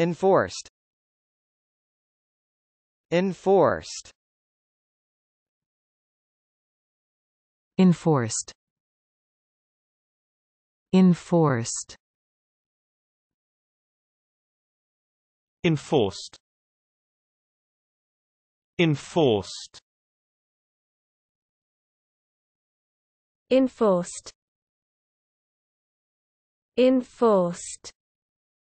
Enforced. Enforced. Enforced. Enforced. Enforced. Enforced. Enforced. Enforced.